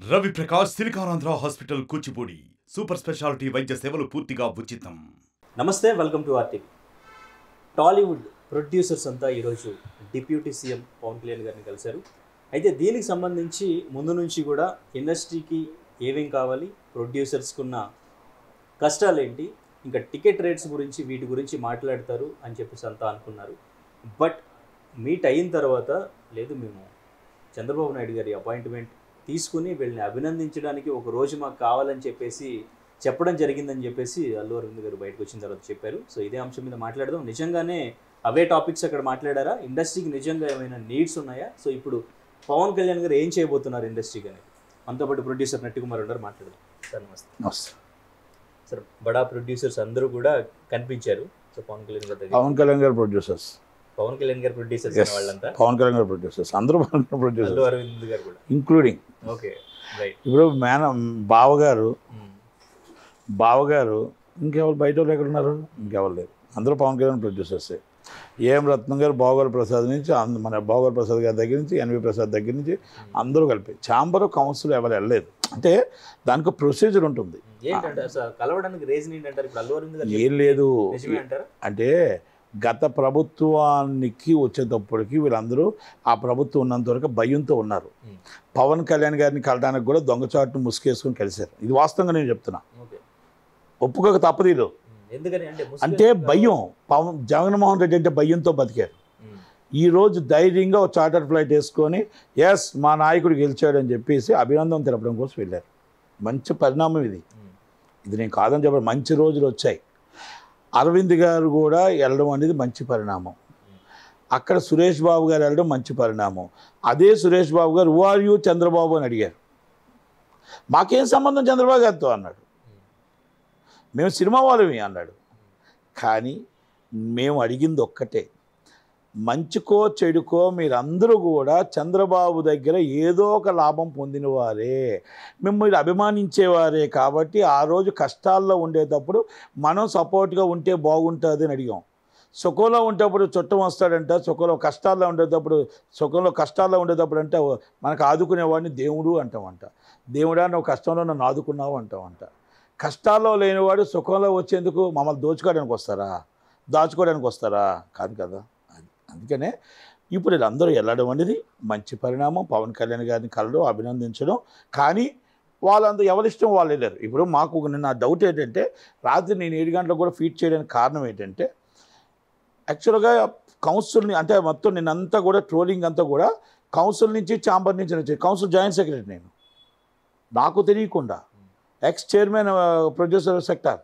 Ravi Prakash SiliconAndhra hospital Kuchipudi super speciality వైద్య సేవలు పూర్తిగా ఉచితం. నమస్తే వెల్కమ్ టు ఆర్టిక్ టాలీవుడ్ ప్రొడ్యూసర్స్ అంతా ఈరోజు డిప్యూటీ సీఎం పవన్ కళ్యాణ్ గారిని కలిశారు. అయితే దీనికి సంబంధించి ముందు నుంచి కూడా ఇండస్ట్రీకి ఏమేం కావాలి ప్రొడ్యూసర్స్కున్న కష్టాలు ఏంటి ఇంకా టికెట్ రేట్స్ గురించి వీటి గురించి మాట్లాడతారు అని చెప్పేసి అంతా అనుకున్నారు. బట్ మీట్ అయిన తర్వాత లేదు మేము చంద్రబాబు నాయుడు గారి అపాయింట్మెంట్ తీసుకుని వీళ్ళని అభినందించడానికి ఒక రోజు మాకు కావాలని చెప్పేసి చెప్పడం జరిగిందని చెప్పేసి అల్లు అరవింద్ గారు బయటకు వచ్చిన తర్వాత చెప్పారు. సో ఇదే అంశం మీద మాట్లాడదాం. నిజంగానే అవే టాపిక్స్ అక్కడ మాట్లాడారా? ఇండస్ట్రీకి నిజంగా ఏమైనా నీడ్స్ ఉన్నాయా? సో ఇప్పుడు పవన్ కళ్యాణ్ గారు ఏం చేయబోతున్నారు ఇండస్ట్రీకి అనేది? మనతో పాటు ప్రొడ్యూసర్ నట్టికుమార్ గారు మాట్లాడదాం. సార్ నమస్తే. నమస్తే. సార్ బడా ప్రొడ్యూసర్స్ అందరూ కూడా కనిపించారు. సో పవన్ కళ్యాణ్ గారి పవన్ కళ్యాణ్ గారు ప్రొడ్యూసర్స్. పవన్ కళ్యాణ్ గారు ప్రొడ్యూసర్స్. వాళ్ళంతా? పవన్ కళ్యాణ్ గారు ప్రొడ్యూసర్స్ అందరూ పవన్ కళ్యాణ్ ప్రొడ్యూసర్స్ అరవింద్ గారు కూడా. ఇంక్లూడింగ్ ఓకే ఇప్పుడు మేన బావగారు బావగారు ఇంకెవరు బయట వాళ్ళు ఎక్కడ ఉన్నారు ఇంకెవరు లేరు. అందరూ పవన్ కళ్యాణ్ ప్రొడ్యూసర్సే ఏం. రత్నం గారు బావగారు ప్రసాద్ నుంచి మన బావగారు ప్రసాద్ గారి దగ్గర నుంచి ఎన్వి ప్రసాద్ దగ్గర నుంచి అందరూ కలిపి. ఛాంబర్ కౌన్సిల్ ఎవరు వెళ్ళలేదు. అంటే దానికి ప్రొసీజర్ ఉంటుంది. ఏం లేదు. అంటే గత ప్రభుత్వానికి వచ్చేటప్పటికి వీళ్ళందరూ ఆ ప్రభుత్వం ఉన్నంత వరకు భయంతో ఉన్నారు. పవన్ కళ్యాణ్ గారిని కలడానికి కూడా దొంగచాటును ముసుకేసుకుని కలిశారు. ఇది వాస్తవంగా నేను చెప్తున్నా. ఒప్పుకోక తప్పదు అంటే భయం. పవన్ జగన్మోహన్ రెడ్డి అంటే భయంతో బతికారు. ఉమ్, ఈ రోజు ధైర్యంగా ఒక చార్టర్ ఫ్లైట్ వేసుకొని ఎస్ మా నాయకుడు గెలిచాడు అని చెప్పేసి అభినందన తెలపడం కోసం వెళ్ళారు. మంచి పరిణామం ఇది. ఇది నేను కాదని చెప్పాను మంచి రోజులు వచ్చాయి. అరవింద్ గారు కూడా వెళ్ళడం అనేది మంచి పరిణామం. అక్కడ సురేష్ బాబు గారు వెళ్ళడం మంచి పరిణామం. అదే సురేష్ బాబు గారు ఆర్ యూ చంద్రబాబు అని అడిగారు. మాకేం సంబంధం చంద్రబాబు గారితో? అన్నాడు. మేము సినిమా వాళ్ళమే అన్నాడు. కానీ మేము అడిగింది ఒక్కటే. మంచికో చెడుకో మీరందరూ కూడా చంద్రబాబు దగ్గర ఏదో ఒక లాభం పొందినవారే. మిమ్మల్ని అభిమానించేవారే కాబట్టి ఆ రోజు కష్టాల్లో ఉండేటప్పుడు మనం సపోర్ట్గా ఉంటే బాగుంటుంది అని అడిగాం. సుఖంలో ఉండేటప్పుడు చుట్టం వస్తాడంట సుఖంలో కష్టాల్లో ఉండేటప్పుడు సుఖంలో కష్టాల్లో ఉండేటప్పుడు అంటే మనకు ఆదుకునేవాడిని దేవుడు అంటామంట దేవుడా నువ్వు కష్టంలో నన్ను ఆదుకున్నావు అంటామంట కష్టాల్లో లేనివాడు సుఖంలో వచ్చేందుకు మమ్మల్ని దోచుకోవడానికి వస్తారా? దాచుకోవడానికి వస్తారా? కాదు కదా. అందుకనే ఇప్పుడు వీళ్ళందరూ వెళ్ళడం అనేది మంచి పరిణామం. పవన్ కళ్యాణ్ గారిని కలడం అభినందించడం. కానీ వాళ్ళందరూ ఎవరిష్టం వాళ్ళు వెళ్ళారు. ఇప్పుడు మాకు నా డౌట్ ఏంటంటే రాత్రి నేను ఏడు గంటలకు కూడా ఫీట్ చేయడానికి కారణం ఏంటంటే యాక్చువల్గా కౌన్సిల్ని అంటే మొత్తం నేనంతా కూడా ట్రోలింగ్ అంతా కూడా కౌన్సిల్ నుంచి ఛాంబర్ నుంచి వచ్చి కౌన్సిల్ జాయింట్ సెక్రటరీ నేను. నాకు తెలియకుండా ఎక్స్ చైర్మన్ ప్రొడ్యూసర్ సెక్టార్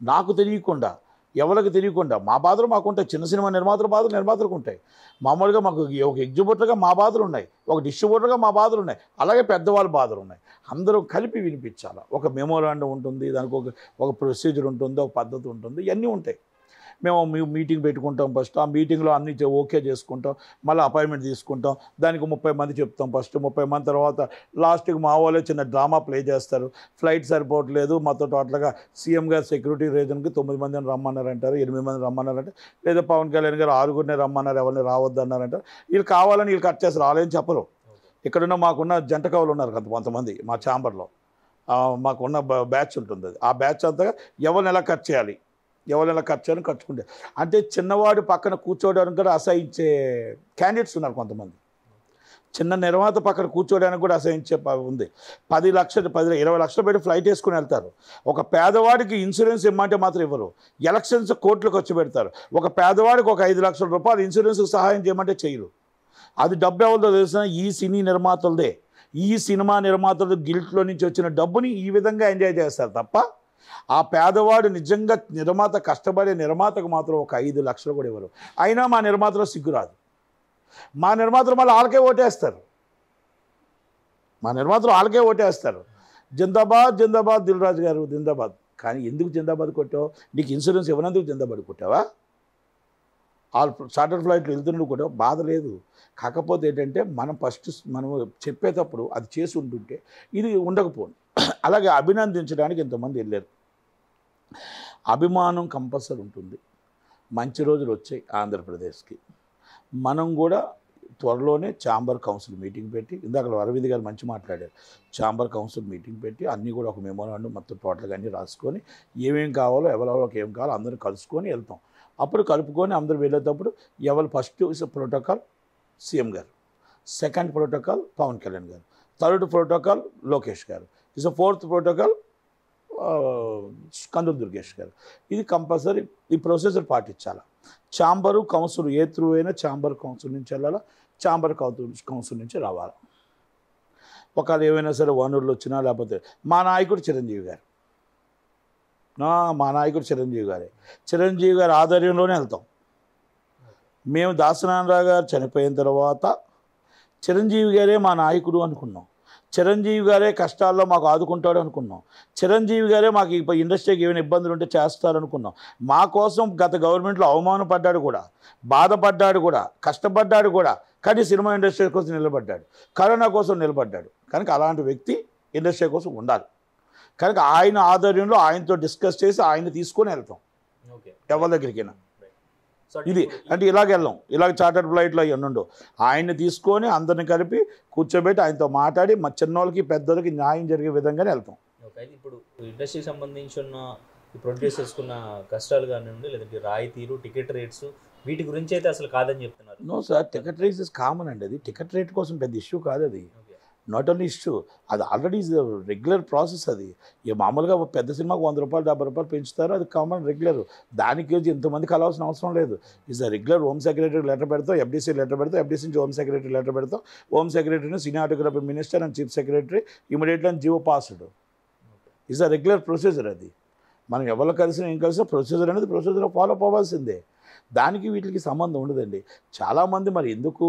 నాకు తెలియకుండా ఎవరికి తెలియకుండా మా బాధలు మాకు ఉంటాయి చిన్న సినిమా నిర్మాతల బాధలు నిర్మాతలకు ఉంటాయి. మామూలుగా మాకు ఒక ఎగ్జిబ్యూటర్గా మా బాధలు ఉన్నాయి. ఒక డిస్ట్రిబ్యూటర్గా మా బాధలు ఉన్నాయి. అలాగే పెద్దవాళ్ళ బాధలు ఉన్నాయి. అందరూ కలిపి వినిపించాలి? ఒక మెమోరాండం ఉంటుంది దానికి ఒక ఒక ప్రొసీజర్ ఉంటుంది ఒక పద్ధతి ఉంటుంది ఇవన్నీ ఉంటాయి. మేము మీటింగ్ పెట్టుకుంటాం ఫస్ట్ ఆ మీటింగ్లో అన్ని ఓకే చేసుకుంటాం. మళ్ళీ అపాయింట్మెంట్ తీసుకుంటాం. దానికి ముప్పై మంది చెప్తాం ఫస్ట్ ముప్పై మంది తర్వాత లాస్ట్కి మా వాళ్ళే చిన్న డ్రామా ప్లే చేస్తారు. ఫ్లైట్ సరిపోవట్లేదు. మాతో టోటల్గా సీఎం గారు సెక్యూరిటీ రీజన్కి తొమ్మిది మందిని రమ్మన్నారు అంటారు ఎనిమిది మంది రమ్మన్నారంటే. లేదా పవన్ కళ్యాణ్ గారు ఆరుగురిని రమ్మన్నారు ఎవరిని రావద్దు అన్నారంటారు వీళ్ళు కావాలని వీళ్ళు కట్ చేసి రాలేని చెప్పరు. ఇక్కడున్న మాకున్న జంట కవులు ఉన్నారు కదా కొంతమంది మా ఛాంబర్లో. మాకున్న బ- బ్యాచ్ ఉంటుంది అది. ఆ బ్యాచ్ అంతా ఎవరిని ఎలా కట్ చేయాలి? ఎవరైనా ఎలా కట్ చేయాలని కట్టుకుంటే. అంటే చిన్నవాడు పక్కన కూర్చోవడానికి కూడా అసహించే క్యాండిడేట్స్ ఉన్నారు కొంతమంది. చిన్న నిర్మాత పక్కన కూర్చోవడానికి కూడా అసహించే ఉంది. పది లక్షలు పది ఇరవై లక్షలు పెట్టి ఫ్లైట్ వేసుకుని వెళ్తారు. ఒక పేదవాడికి ఇన్సూరెన్స్ ఇమ్మంటే మాత్రం ఇవ్వరు. ఎలక్షన్స్ కోట్లు ఖర్చు పెడతారు. ఒక పేదవాడికి ఒక ఐదు లక్షల రూపాయలు ఇన్సూరెన్స్కి సహాయం చేయమంటే చేయరు. అది డబ్బు ఎవరితో తెలిసిన ఈ సినీ నిర్మాతలదే. ఈ సినిమా నిర్మాతలు గిల్ట్లో నుంచి వచ్చిన డబ్బుని ఈ విధంగా ఎంజాయ్ చేస్తారు తప్ప ఆ పేదవాడు నిజంగా నిర్మాత కష్టపడే నిర్మాతకు మాత్రం ఒక ఐదు లక్షలు కూడా ఇవ్వరు. అయినా మా నిర్మాతలో సిగ్గురాదు మా నిర్మాతలు మళ్ళీ వాళ్ళకే ఓటేస్తారు. మా నిర్మాతలు వాళ్ళకే ఓటేస్తారు. జిందాబాద్ జిందాబాద్ దిల్ రాజు గారు జిందాబాద్. కానీ ఎందుకు జిందాబాద్ కొట్టావు? నీకు ఇన్సూరెన్స్ ఇవ్వనందుకు జిందాబాద్ కొట్టావా? వాళ్ళు చార్టర్ ఫ్లైట్లు వెళ్తున్నప్పుడు కూడా బాధ లేదు. కాకపోతే ఏంటంటే మనం ఫస్ట్ మనం చెప్పేటప్పుడు అది చేసి ఉంటుంటే ఇది ఉండకపోను. అలాగే అభినందించడానికి ఇంతమంది వెళ్ళారు. అభిమానం కంపల్సరీ ఉంటుంది మంచి రోజులు వచ్చాయి ఆంధ్రప్రదేశ్కి. మనం కూడా త్వరలోనే ఛాంబర్ కౌన్సిల్ మీటింగ్ పెట్టి ఇందాక అరవింద్ గారు మంచి మాట్లాడారు ఛాంబర్ కౌన్సిల్ మీటింగ్ పెట్టి అన్నీ కూడా ఒక మెమోరాండం మొత్తం టోటల్గా అన్నీ రాసుకొని ఏమేం కావాలో ఎవరెవరికి ఏం కావాలో అందరూ కలుసుకొని వెళ్తాం. అప్పుడు కలుపుకొని అందరూ వెళ్ళేటప్పుడు ఎవరు ఫస్ట్ ఇస్ ప్రోటోకాల్? సీఎం గారు. Second protocol? పవన్ కళ్యాణ్ గారు. Third protocol? లోకేష్ గారు. Is fourth protocol? Kandula Durgesh గారు. ఇది కంపల్సరీ ఈ ప్రొసీజర్ పాటించాలి? ఛాంబరు కౌన్సిల్ ఏ త్రూ అయినా ఛాంబర్ కౌన్సిల్ నుంచి వెళ్ళాలా? ఛాంబర్ కౌన్సిల్ కౌన్సిల్ నుంచి రావాలి? ఒకవేళ ఏమైనా సరే వనరులు వచ్చినా లేకపోతే మా నాయకుడు చిరంజీవి గారు. మా నాయకుడు చిరంజీవి గారే. చిరంజీవి గారి ఆధ్వర్యంలోనే వెళ్తాం. మేము దాసనారాయణరావు గారు చనిపోయిన తర్వాత చిరంజీవి గారే మా నాయకుడు అనుకున్నాం. చిరంజీవి గారే కష్టాల్లో మాకు ఆదుకుంటాడు అనుకున్నాం. చిరంజీవి గారే మాకు ఈ ఇండస్ట్రీకి ఏమైనా ఇబ్బందులు ఉంటే చేస్తారు అనుకున్నాం మా కోసం గత గవర్నమెంట్లో అవమానపడ్డాడు కూడా బాధపడ్డాడు కూడా కష్టపడ్డాడు కూడా కానీ సినిమా ఇండస్ట్రీ కోసం నిలబడ్డాడు. కరోనా కోసం నిలబడ్డాడు. కనుక అలాంటి వ్యక్తి ఇండస్ట్రీ కోసం ఉండాలి. కనుక ఆయన ఆధ్వర్యంలో ఆయనతో డిస్కస్ చేసి ఆయన తీసుకొని వెళ్తాం. ఓకే. ఎవరి దగ్గరికైనా. ఇది అంటే ఇలాగ వెళ్ళాం. ఇలాగ చార్టర్డ్ ఫ్లైట్లో ఉండవు ఆయన్ని తీసుకొని అందరిని కలిపి కూర్చోబెట్టి ఆయనతో మాట్లాడి మా చిన్నోళ్ళకి పెద్దోళ్ళకి న్యాయం జరిగే విధంగానే వెళ్తాం. ఇప్పుడు ఇండస్ట్రీకి సంబంధించి ఉన్న ప్రొడ్యూసర్స్ ఉన్న కష్టాలు కానివ్వండి లేదంటే రాయితీలు టికెట్ రేట్స్ వీటి గురించి అయితే అసలు కాదని చెప్తున్నారు. No sir ticket rate is common అండి అది. టికెట్ రేట్ కోసం పెద్ద ఇష్యూ కాదు అది. నాట్ ఓన్లీ ఇష్యూ అది ఆల్రెడీ ఇస్ రెగ్యులర్ ప్రాసెస్ అది. ఇక మామూలుగా ఒక పెద్ద సినిమాకు వంద రూపాయలు డెబ్బై రూపాయలు పెంచుతారు అది కామన్ రెగ్యులర్ దానికి వచ్చి ఇంతమంది కలవాల్సిన అవసరం లేదు. Is the regular home secretary letter పెడతాం ఎఫ్డీసీ లెటర్ పెడతాం ఎఫ్డీసీ నుంచి హోమ్ సెక్రటరీ లెటర్ పెడతాం హోమ్ సెక్రటరీని cinematography minister and chief secretary immediately and GO passed is the regular procedure అది. మనం ఎవరు కలిసినా ఏం కలిసినా ప్రొసీజర్ అనేది ప్రొసీజర్ ఫాలో అవ్వాల్సిందే. దానికి వీటికి సంబంధం ఉండదండి. చాలామంది మరి ఎందుకు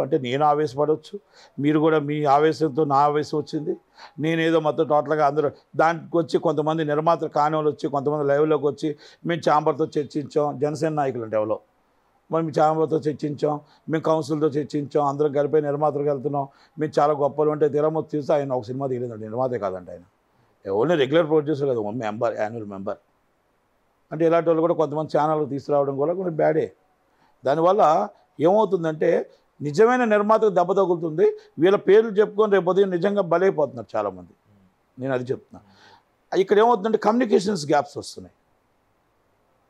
అంటే నేను ఆవేశపడవచ్చు మీరు కూడా మీ ఆవేశంతో నా ఆవేశం వచ్చింది. నేనేదో మొత్తం టోటల్గా అందరూ దానికి వచ్చి కొంతమంది నిర్మాతలు కానివాళ్ళు వచ్చి కొంతమంది లైవ్లోకి వచ్చి మేము చాంబర్తో చర్చించాం. జనసేన నాయకులు అంటే ఎవరో. మరి మేము చాంబర్తో చర్చించాం. మేము కౌన్సిల్తో చర్చించాం. అందరం కలిపి నిర్మాతలకు వెళ్తున్నాం. మేము చాలా గొప్పలు అంటే తిరమతి తీస్తే ఆయన ఒక సినిమా తీయలేదండి. నిర్మాతే కాదంట ఆయన. ఓన్లీ రెగ్యులర్ ప్రొడ్యూసర్ కదా. Member annual member. అంటే ఇలాంటి వాళ్ళు కూడా కొంతమంది ఛానల్ తీసుకురావడం కూడా కొంచెం బ్యాడే. దానివల్ల ఏమవుతుందంటే నిజమైన నిర్మాతకు దెబ్బ తగులుతుంది. వీళ్ళ పేర్లు చెప్పుకొని రేపు ఉదయం నిజంగా బలైపోతున్నారు చాలామంది. నేను అది చెప్తున్నా. ఇక్కడ ఏమవుతుందంటే కమ్యూనికేషన్స్ గ్యాప్స్ వస్తున్నాయి.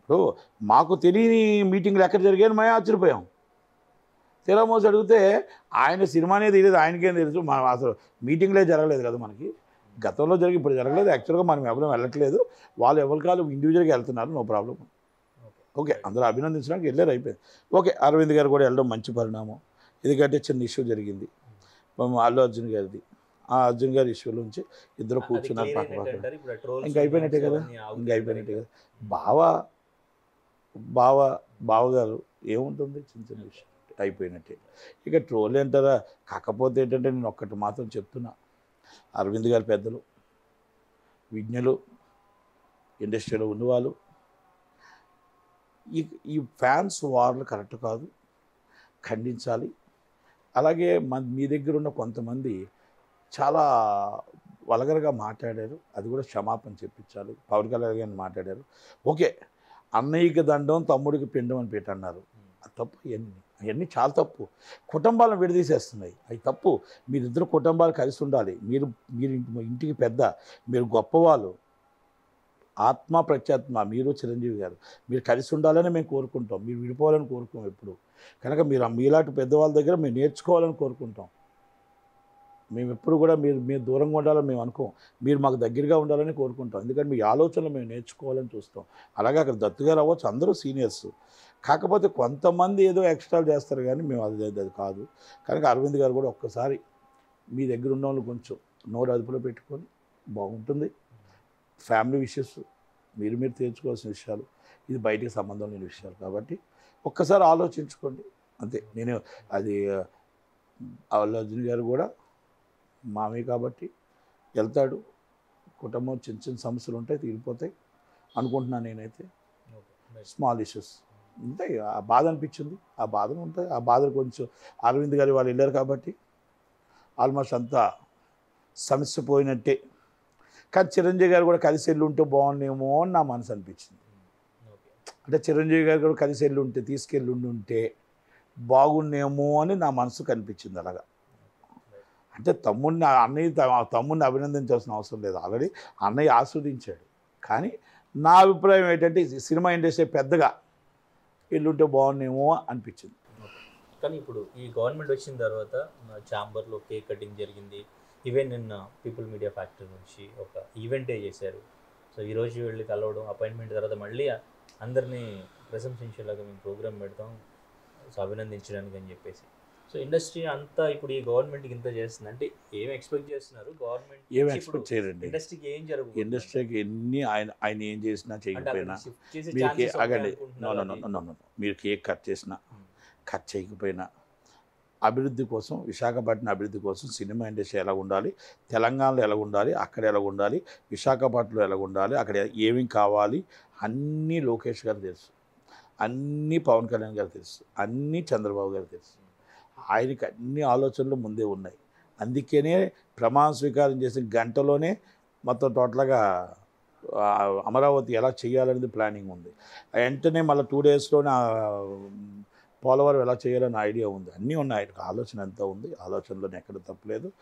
ఇప్పుడు మాకు తెలియని మీటింగ్లు ఎక్కడ జరిగాయని మేము ఆశ్చర్యపోయాం. తీరామోసి అడిగితే ఆయన సినిమానే తెలియదు ఆయనకేం తెలుసు. మనం అసలు మీటింగ్లే జరగలేదు కదా మనకి. గతంలో జరిగి ఇప్పుడు జరగలేదు. యాక్చువల్గా మనం ఎవరు వెళ్ళట్లేదు. వాళ్ళు ఎవరి కాదు ఇండివిజువల్గా వెళ్తున్నారు. No problem. ఓకే. అందరూ అభినందించడానికి వెళ్ళారు. అయిపోయింది. ఓకే. అరవింద్ గారు కూడా వెళ్ళడం మంచి పరిణామం. ఎందుకంటే చిన్న ఇష్యూ జరిగింది. అల్లు అర్జున్ గారిది. ఆ అర్జున్ గారి ఇష్యూ నుంచి ఇద్దరు కూర్చున్నారు పక్క పక్కన ఇంకా అయిపోయినట్టే కదా? ఇంకా అయిపోయినట్టే కదా? బావ బావ బావగారు ఏముంటుంది? చిన్న చిన్న విషయం అయిపోయినట్టే. ఇక ట్రోల్ అంటారా? కాకపోతే ఏంటంటే నేను ఒక్కటి మాత్రం చెప్తున్నా. అరవింద్ గారి పెద్దలు విజ్ఞులు ఇండస్ట్రీలో ఉన్నవాళ్ళు. ఈ ఈ ఫ్యాన్స్ వార్లు కరెక్ట్ కాదు ఖండించాలి. అలాగే మీ దగ్గర ఉన్న కొంతమంది చాలా వలగరగా మాట్లాడారు అది కూడా క్షమాపణ చెప్పించాలి. పవన్ కళ్యాణ్ గారిని మాట్లాడారు. ఓకే అన్నయ్యకి దండం తమ్ముడికి పిండం అని పెట్టన్నారు. అది తప్పు ఇవన్నీ అవన్నీ చాలా తప్పు. కుటుంబాలను విడదీసేస్తున్నాయి. అవి తప్పు. మీరిద్దరు కుటుంబాలు కలిసి ఉండాలి. మీరు మీరు ఇంటికి పెద్ద మీరు గొప్పవాళ్ళు. ఆత్మ ప్రత్యాత్మ మీరు చిరంజీవి గారు. మీరు కలిసి ఉండాలని మేము కోరుకుంటాం. మీరు విడిపోవాలని కోరుకోం ఎప్పుడు. కనుక మీరు మీలాంటి పెద్దవాళ్ళ దగ్గర మేము నేర్చుకోవాలని కోరుకుంటాం. మేము ఎప్పుడు కూడా మీరు మీరు దూరంగా ఉండాలని మేము అనుకోం. మీరు మాకు దగ్గరగా ఉండాలని కోరుకుంటాం. ఎందుకంటే మీ ఆలోచనలు మేము నేర్చుకోవాలని చూస్తాం. అలాగే అక్కడ దత్తుగారు అవ్వచ్చు అందరూ సీనియర్స్. కాకపోతే కొంతమంది ఏదో ఎక్స్ట్రా చేస్తారు కానీ మేము అది అది కాదు. కనుక అరవింద్ గారు కూడా ఒక్కసారి మీ దగ్గర ఉన్న వాళ్ళు కొంచెం నోరు అదుపులో పెట్టుకొని బాగుంటుంది. ఫ్యామిలీ విషయస్ మీరు మీరు తీర్చుకోవాల్సిన విషయాలు. ఇది బయటికి సంబంధం లేని విషయాలు కాబట్టి ఒక్కసారి ఆలోచించుకోండి. అంతే. నేను అది అల్లు అర్జున్ గారు కూడా మామయ్య కాబట్టి వెళ్తాడు. కుటుంబం చిన్న చిన్న సమస్యలు ఉంటాయి తీరిపోతాయి అనుకుంటున్నాను నేనైతే. స్మాల్ ఇష్యూస్ ఉంటాయి ఆ బాధ అనిపించింది. ఆ బాధలు ఉంటాయి ఆ బాధలు కొంచెం అరవింద్ గారి వాళ్ళు వెళ్ళారు కాబట్టి ఆల్మోస్ట్ అంతా సమస్య పోయినట్టే. కానీ చిరంజీవి గారు కూడా కలిసి వెళ్ళి ఉంటే బాగుండేమో అని నా మనసు అనిపించింది. అంటే చిరంజీవి గారు కూడా కలిసి వెళ్ళి ఉంటే తీసుకెళ్ళి ఉండి ఉంటే బాగున్నేమో అని నా మనసు కనిపించింది అలాగా. అంటే తమ్ముడిని అన్నయ్య తమ్ముడిని అభినందించాల్సిన అవసరం లేదు. ఆల్రెడీ అన్నయ్య ఆస్వాదించాడు. కానీ నా అభిప్రాయం ఏంటంటే సినిమా ఇండస్ట్రీ పెద్దగా ఇల్లుంటే బాగున్నేమో అనిపించింది. కానీ ఇప్పుడు ఈ గవర్నమెంట్ వచ్చిన తర్వాత ఛాంబర్లో కేక్ కటింగ్ జరిగింది. ఈవెన్ నిన్న పీపుల్ మీడియా ఫ్యాక్టరీ నుంచి ఒక ఈవెంటే చేశారు. సో ఈరోజు వెళ్ళి కలవడం అపాయింట్మెంట్ తర్వాత మళ్ళీ అందరినీ ప్రశంసించేలాగా మేము ప్రోగ్రామ్ పెడతాం. సో అభినందించడానికి అని చెప్పేసి. సో ఇండస్ట్రీ అంతా ఇప్పుడు ఈ గవర్నమెంట్కి ఇంత చేస్తుంది. అంటే ఏం ఎక్స్పెక్ట్ చేస్తున్నారు? గవర్నమెంట్ ఏం ఎక్స్పెక్ట్ చేయరండి. ఇండస్ట్రీకి ఏం జరుగుతుంది ఇండస్ట్రీకి ఎన్ని ఆయన ఆయన ఏం చేసినా చేయకపోయినా మీరు? అగండి మీరు కేక్ కట్ చేసినా Hmm. కట్ చేయకపోయినా అభివృద్ధి కోసం విశాఖపట్నం అభివృద్ధి కోసం సినిమా ఇండస్ట్రీ ఎలా ఉండాలి? తెలంగాణలో ఎలా ఉండాలి? అక్కడ ఎలా ఉండాలి? విశాఖపట్నంలో ఎలా ఉండాలి? అక్కడ ఏమి కావాలి? అన్నీ లోకేష్ గారు తెలుసు. అన్నీ పవన్ కళ్యాణ్ గారు తెలుసు. అన్నీ చంద్రబాబు గారు తెలుసు. ఆయనకి అన్ని ఆలోచనలు ముందే ఉన్నాయి. అందుకనే ప్రమాణ స్వీకారం చేసిన గంటలోనే మొత్తం టోటల్గా అమరావతి ఎలా చేయాలనేది ప్లానింగ్ ఉంది. వెంటనే మళ్ళీ టూ డేస్లోనే పోలవరం ఎలా చేయాలని ఐడియా ఉంది. అన్నీ ఉన్నాయి. ఆయనకు ఆలోచన ఎంత ఉంది. ఆలోచనలోనే ఎక్కడ తప్పలేదు.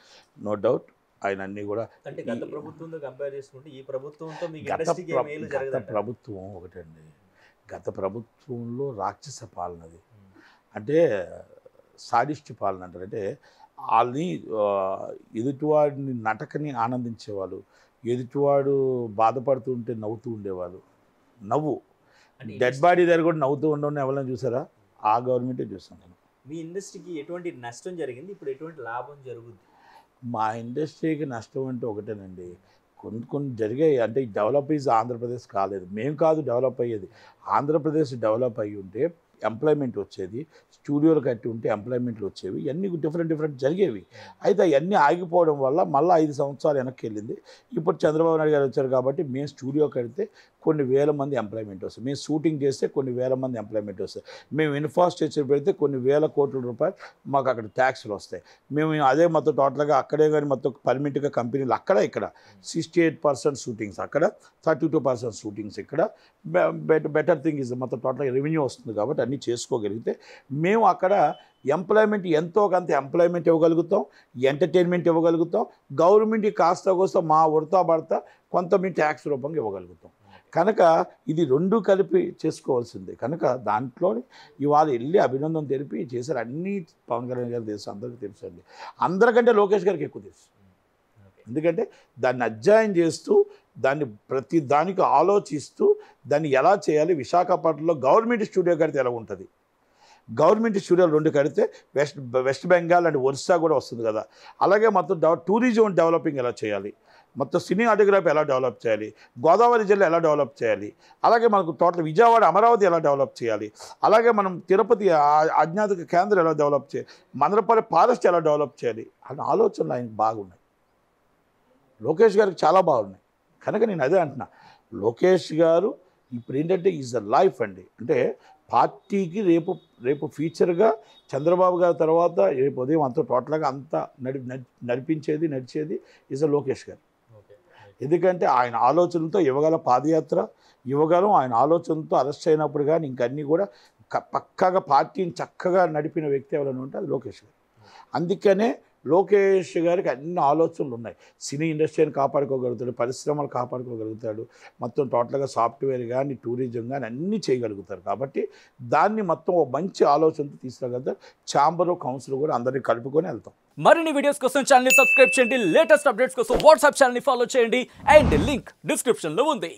No doubt. ఆయన అన్నీ కూడా అంటే గత ప్రభుత్వంతో కంపేర్ చేసుకుంటే ఈ ప్రభుత్వంతో గత ప్రభుత్వం ఒకటండి. గత ప్రభుత్వంలో రాక్షస పాలనది. అంటే సాడిస్ట్ పాలన అంటారు. అంటే వాళ్ళని ఎదుటివాడిని నటకని ఆనందించేవాళ్ళు ఎదుటివాడు బాధపడుతుంటే నవ్వుతూ ఉండేవాళ్ళు. నవ్వు. డెడ్ బాడీ దగ్గర కూడా నవ్వుతూ ఉండడం ఎవరైనా చూసారా? ఆ గవర్నమెంటే చూసాను నేను మీ ఇండస్ట్రీకి ఎటువంటి నష్టం జరిగింది? ఇప్పుడు ఎటువంటి లాభం జరుగుద్ది? మా ఇండస్ట్రీకి నష్టం అంటే ఒకటేనండి. కొన్ని కొన్ని జరిగాయి. అంటే డెవలప్ ఈజ్ ఆంధ్రప్రదేశ్ కాలేదు. మేము కాదు డెవలప్ అయ్యేది. ఆంధ్రప్రదేశ్ డెవలప్ అయ్యి ఉంటే ఎంప్లాయ్మెంట్ వచ్చేది స్టూడియోలు కట్టి ఉంటే ఎంప్లాయ్మెంట్లు వచ్చేవి ఇవన్నీ డిఫరెంట్ డిఫరెంట్ జరిగేవి. అయితే అవన్నీ ఆగిపోవడం వల్ల మళ్ళీ ఐదు సంవత్సరాలు వెనక్కి వెళ్ళింది. ఇప్పుడు చంద్రబాబు నాయుడు గారు వచ్చారు కాబట్టి మేము స్టూడియో కడితే కొన్ని వేల మంది ఎంప్లాయ్మెంట్ వస్తాయి. మేము షూటింగ్ చేస్తే కొన్ని వేల మంది ఎంప్లాయ్మెంట్ వస్తాయి. మేము ఇన్ఫ్రాస్ట్రక్చర్ పెడితే కొన్ని వేల కోట్ల రూపాయలు మాకు అక్కడ ట్యాక్స్లు వస్తాయి. మేము అదే మొత్తం టోటల్గా అక్కడే కానీ మొత్తం పర్మిట్గా కంపెనీలు అక్కడ ఇక్కడ సిక్స్టీ ఎయిట్ పర్సెంట్ షూటింగ్స్ అక్కడ థర్టీ టూ పర్సెంట్ షూటింగ్స్ ఇక్కడ. బెటర్ బెటర్ థింగ్ ఇస్ మొత్తం టోటల్గా రెవెన్యూ వస్తుంది కాబట్టి అన్నీ చేసుకోగలిగితే మేము అక్కడ ఎంప్లాయ్మెంట్ ఎంతో కొంత ఎంప్లాయ్మెంట్ ఇవ్వగలుగుతాం ఎంటర్టైన్మెంట్ ఇవ్వగలుగుతాం గవర్నమెంట్కి కాస్త కోస్త మా ఉడతా పడతా కొంత మీ ట్యాక్స్ రూపంగా ఇవ్వగలుగుతాం. కనుక ఇది రెండు కలిపి చేసుకోవాల్సిందే. కనుక దాంట్లో ఇవాళ వెళ్ళి అభినందన తెలిపి చేశారు అన్నీ పవన్ కళ్యాణ్ గారు తెలుసు అందరికీ తెలుసు అండి. అందరికంటే లోకేష్ గారికి ఎక్కువ తెలుసు. ఎందుకంటే దాన్ని అధ్యయనం చేస్తూ దాన్ని ప్రతి దానికి ఆలోచిస్తూ దాన్ని ఎలా చేయాలి? విశాఖపట్నంలో గవర్నమెంట్ స్టూడియో కడితే ఎలా ఉంటుంది? గవర్నమెంట్ స్టూడియోలు రెండు కడితే West West Bengal and Orissa కూడా వస్తుంది కదా. అలాగే మొత్తం డెవ- టూరిజం డెవలపింగ్ ఎలా చేయాలి? మొత్తం సినీ ఆటోగ్రఫీ ఎలా డెవలప్ చేయాలి? గోదావరి జిల్లా ఎలా డెవలప్ చేయాలి? అలాగే మనకు టోటల్ విజయవాడ అమరావతి ఎలా డెవలప్ చేయాలి? అలాగే మనం తిరుపతి ఆ- కేంద్రం ఎలా డెవలప్ చేయాలి? మందరపల్లి ఫారెస్ట్ ఎలా డెవలప్ చేయాలి? అనే ఆలోచనలు ఆయనకు బాగున్నాయి. లోకేష్ గారికి చాలా బాగున్నాయి. కనుక నేను అదే అంటున్నా. లోకేష్ గారు ఇప్పుడు ఏంటంటే ఈజ్ ద లైఫ్ అండి. అంటే పార్టీకి రేపు రేపు ఫ్యూచర్గా చంద్రబాబు గారి తర్వాత రేపు ఉదయం అంతా టోటల్గా అంతా నడి నడి- నడిపించేది నడిచేది ఈజ్ ద లోకేష్ గారు. ఓకే. ఎందుకంటే ఆయన ఆలోచనలతో యువగల పాదయాత్ర యువగలం ఆయన ఆలోచనతో అరెస్ట్ అయినప్పుడు కానీ ఇంకన్నీ కూడా పక్కాగా పార్టీని చక్కగా నడిపిన వ్యక్తి ఎవరైనా ఉంటే అది లోకేష్ గారు. అందుకనే లోకేష్ గారికి అన్ని ఆలోచనలు ఉన్నాయి. సినీ ఇండస్ట్రీని కాపాడుకోగలుగుతాడు పరిశ్రమలు కాపాడుకోగలుగుతాడు మొత్తం టోటల్గా సాఫ్ట్వేర్ కానీ టూరిజం కానీ అన్నీ చేయగలుగుతారు. కాబట్టి దాన్ని మొత్తం ఒక మంచి ఆలోచనతో తీసుకురాగలుగుతారు. ఛాంబర్ కౌన్సిల్ కూడా అందరినీ కలుపుకొని వెళ్తాం. మరిన్ని వీడియోస్ కోసం ఛానల్ సబ్స్క్రైబ్ చేయండి. లేటెస్ట్ అప్డేట్స్ కోసం వాట్సాప్ ఛానల్ని ఫాలో చేయండి. అండ్ లింక్ డిస్క్రిప్షన్లో ఉంది.